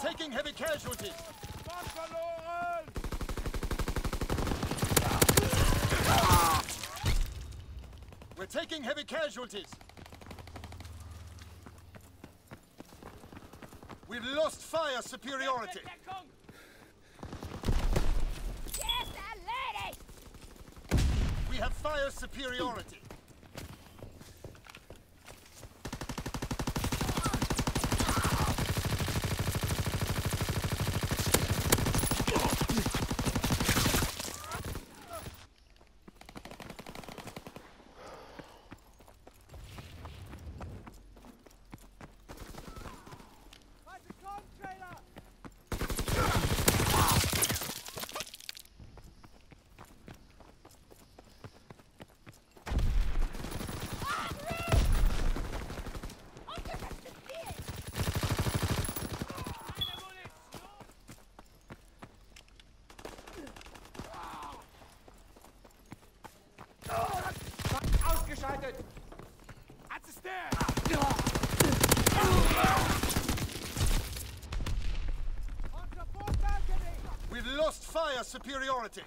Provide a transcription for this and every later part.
taking heavy casualties. We're taking heavy casualties. We've lost fire superiority. Yes, lady! We have fire superiority. Ausgeschaltet! We've lost fire superiority.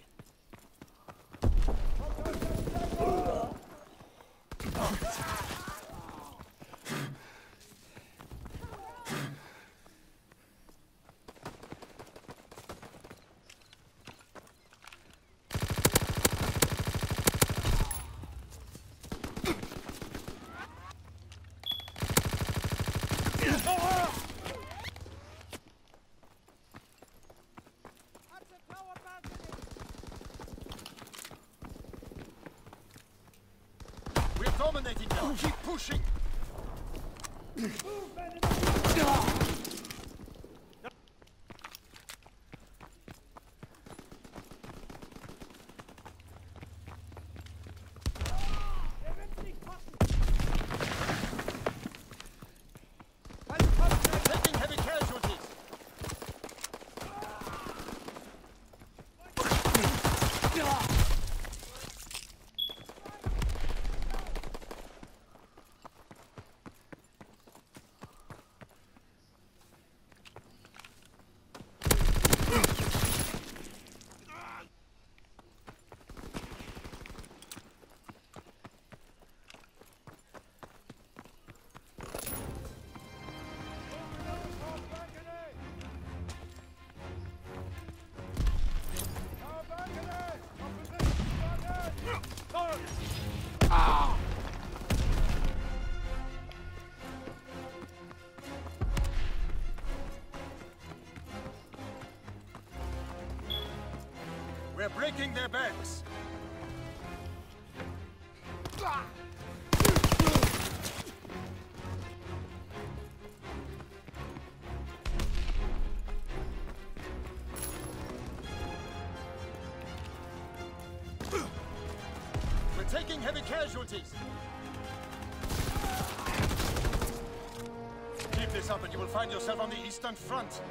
Dominating now. Keep pushing. Breaking their backs. We're taking heavy casualties. Keep this up and you will find yourself on the Eastern Front.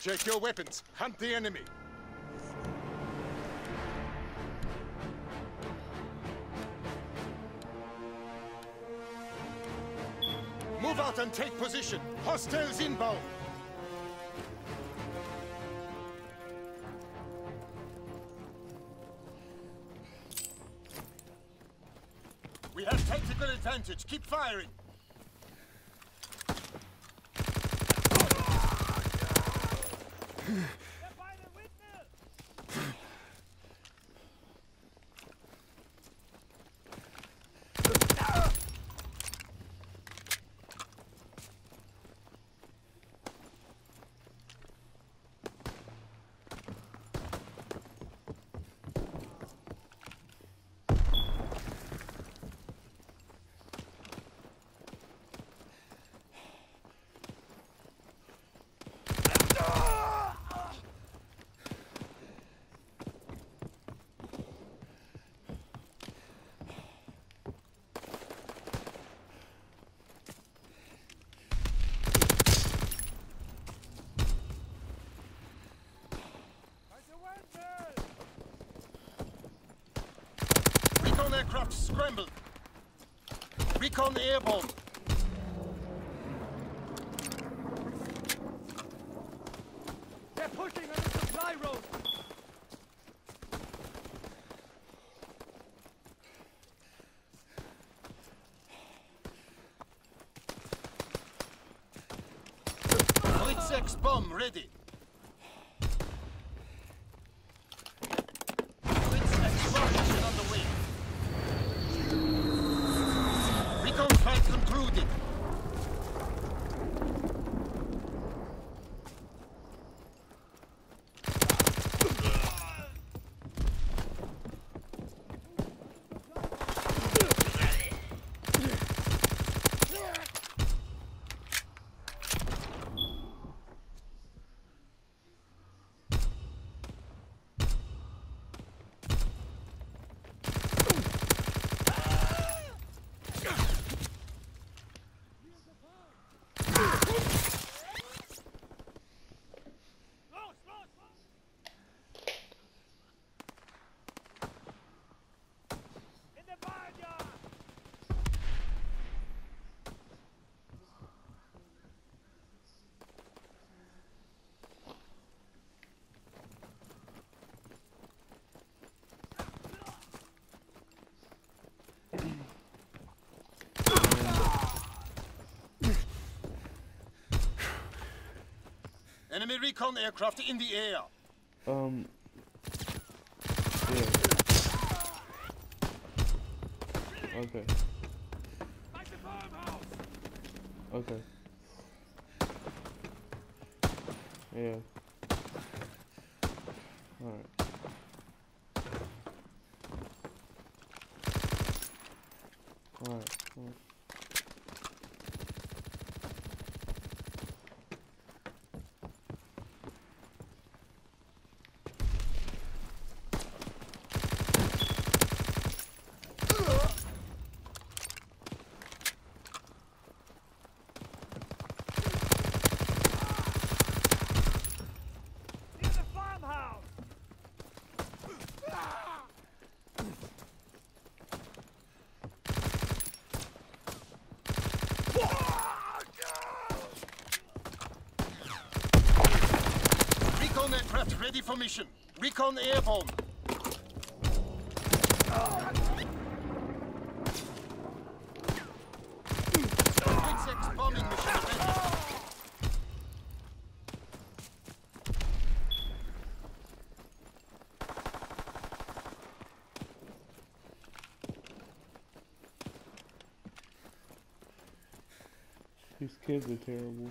Check your weapons. Hunt the enemy. Move out and take position. Hostiles inbound. We have tactical advantage. Keep firing. Scrambled. Recon airborne. They're pushing on the supply road. Blitz X bomb ready. Blitz X bomb mission on the way. Recon flight concluded. In the barnyard. Enemy recon aircraft in the air. Um. Yeah. Okay. Okay. Yeah. Alright. Alright. Near the farmhouse. Recon aircraft ready for mission. Recon airborne. These kids are terrible.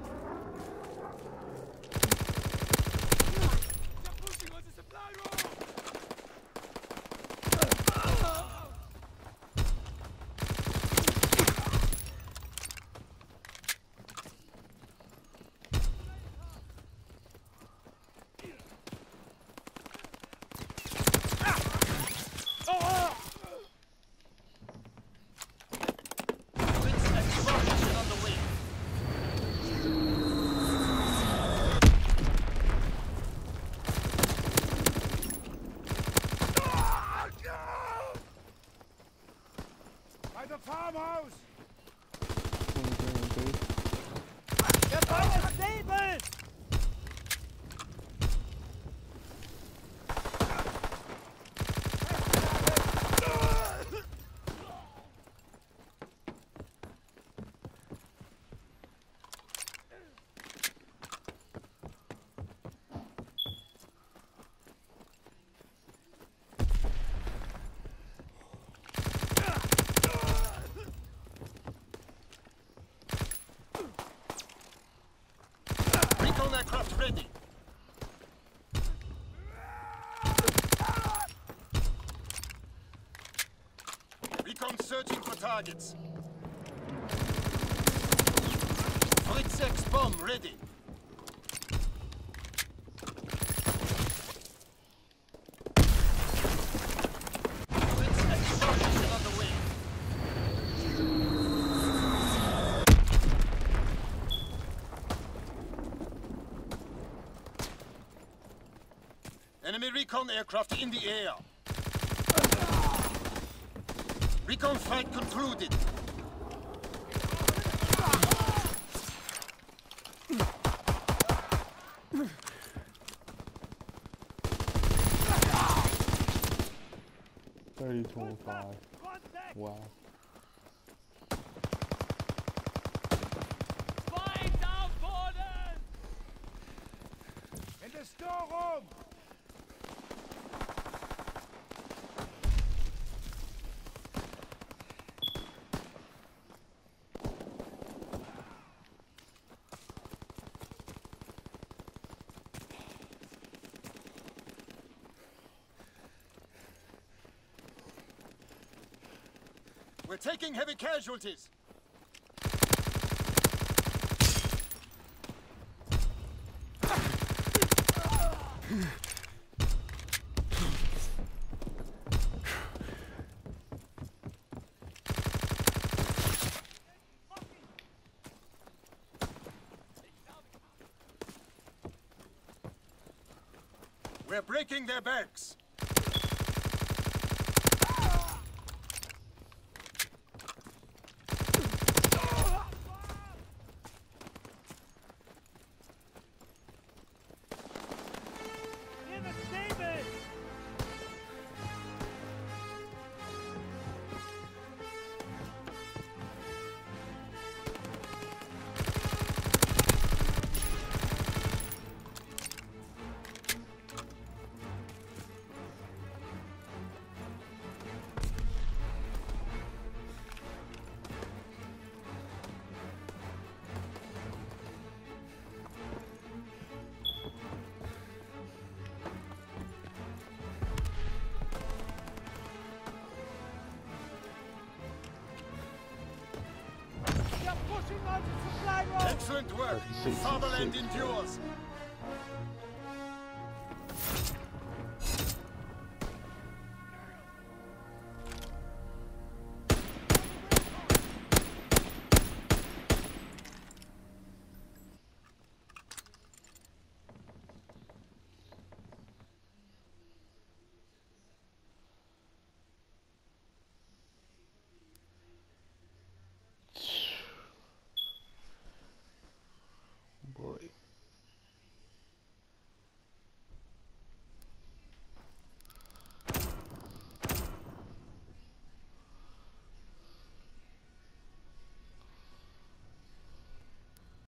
Targets. X bomb ready. Enemy recon aircraft in the air. Recon fight concluded. Thirty twenty-five. Wow. Fight down Gordon! In the storeroom! We're taking heavy casualties. We're breaking their backs. Excellent work. 36, Fatherland endures.